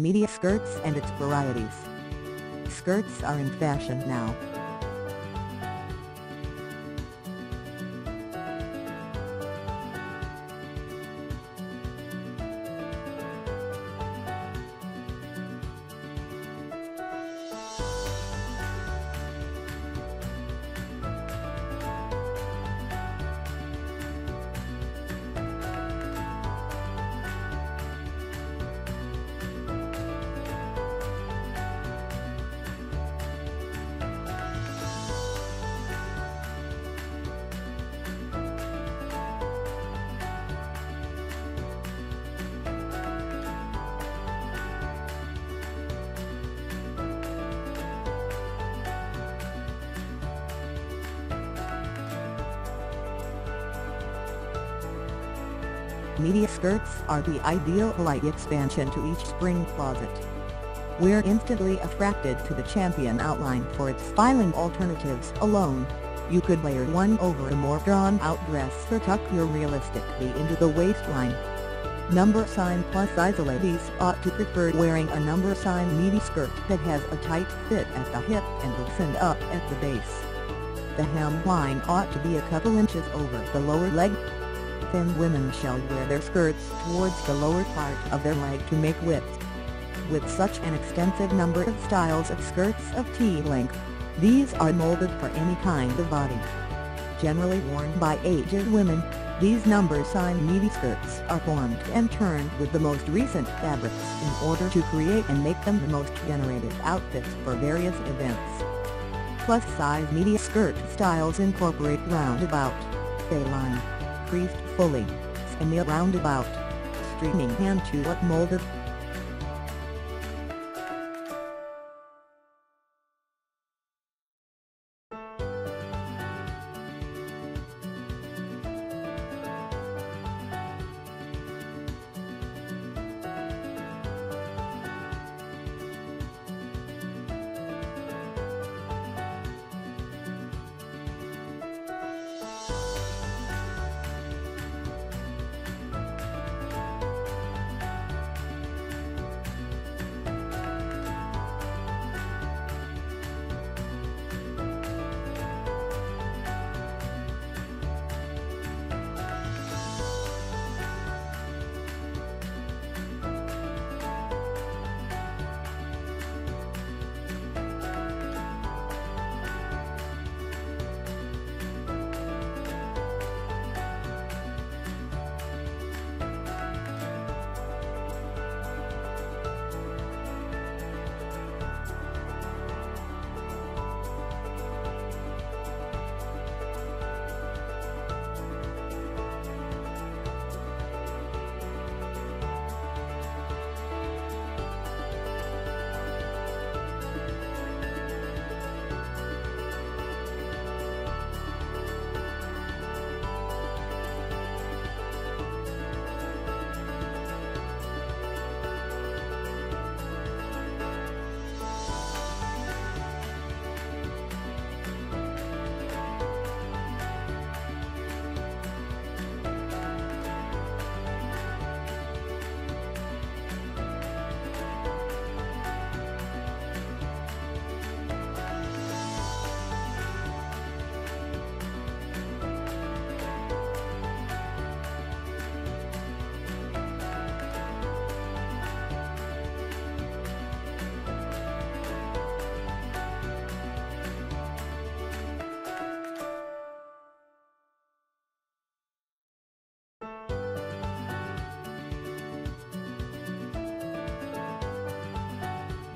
Midi skirts and its varieties. Skirts are in fashion now. Midi skirts are the ideal light expansion to each spring closet. We're instantly attracted to the Champion outline for its styling alternatives alone. You could layer one over a more drawn-out dress or tuck your realistically into the waistline. Number sign plus size ladies ought to prefer wearing a number sign midi skirt that has a tight fit at the hip and loosened up at the base. The hemline ought to be a couple inches over the lower leg thin women shall wear their skirts towards the lower part of their leg to make width. With such an extensive number of styles of skirts of tea length, these are molded for any kind of body. Generally worn by aged women, these number sign midi skirts are formed and turned with the most recent fabrics in order to create and make them the most generated outfits for various events. Plus size midi skirt styles incorporate roundabout, A-line, creased fully, skinny roundabout, streaming hand to what molded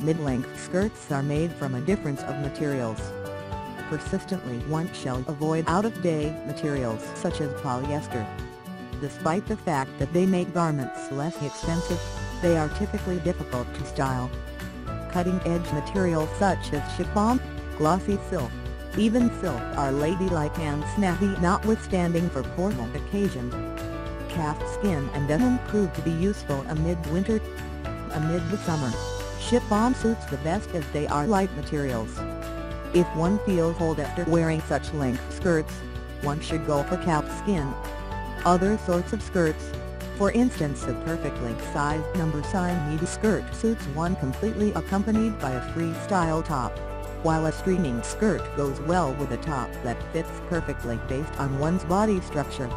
Mid-length skirts are made from a difference of materials. Persistently one shall avoid out-of-date materials such as polyester. Despite the fact that they make garments less expensive, they are typically difficult to style. Cutting-edge materials such as chiffon, glossy silk, even silk are ladylike and snappy notwithstanding for formal occasions. Calf skin and denim prove to be useful amid winter, amid the summer. Chiffon suits the best as they are light materials. If one feels cold after wearing such length skirts, one should go for calfskin. Other sorts of skirts, For instance a perfectly sized number sign midi skirt suits one completely accompanied by a freestyle top, while a streaming skirt goes well with a top that fits perfectly based on one's body structure.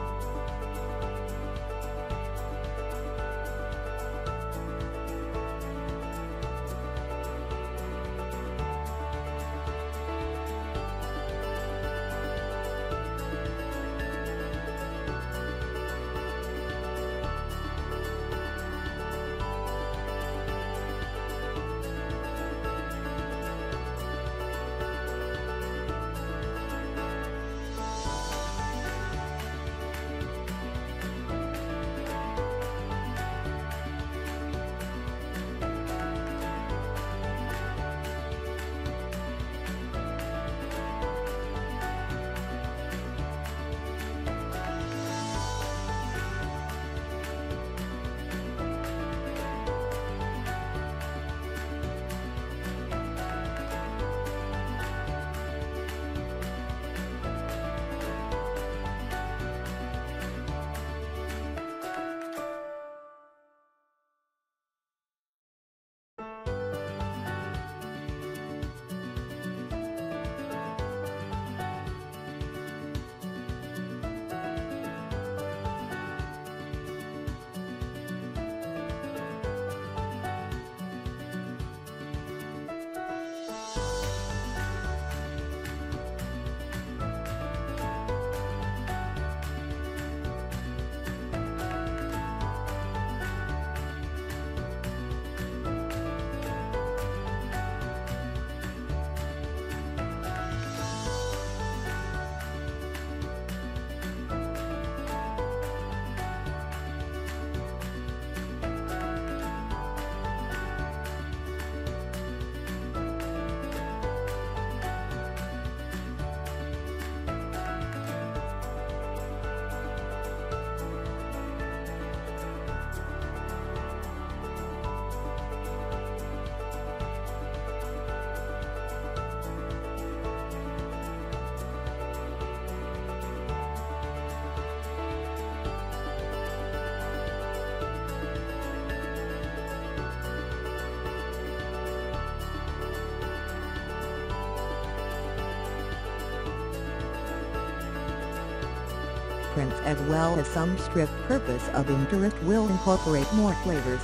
As well as some strip purpose of interest will incorporate more flavors.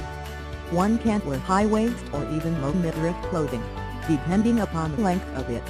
One can't wear high-waist or even low midriff clothing, depending upon the length of it.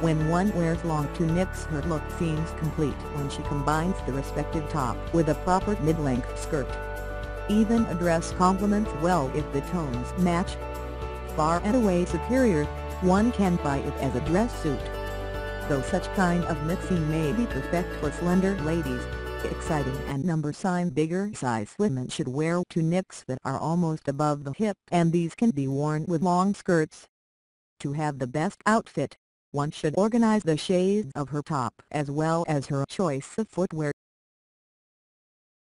When one wears long tunics her look seems complete when she combines the respective top with a proper mid-length skirt. Even a dress complements well if the tones match. Far and away superior, one can buy it as a dress suit. Though such kind of mixing may be perfect for slender ladies, exciting and number sign bigger size women should wear tunics that are almost above the hip and these can be worn with long skirts. To have the best outfit, one should organize the shades of her top as well as her choice of footwear.